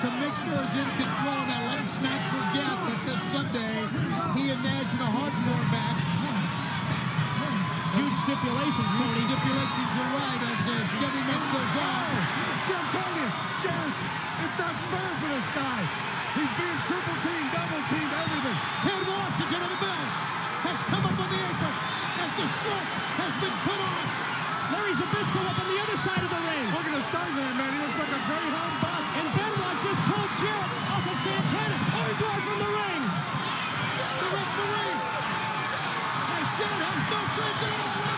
commissioner is in control. Now, let's not forget that this Sunday, he and Nash in a hardcore match. Huge stipulations, Huge Tony. stipulations, you're right, as the Chevy match goes on. Oh, see, I'm telling you, Jarrett, it's not fair for this guy. He's being triple teamed, double teamed, everything. Ted Washington of the Bills has come up on the apron as the strip has been put on. Larry Zbyszko up on the other side of the ring. Look at the size of They're taking it away.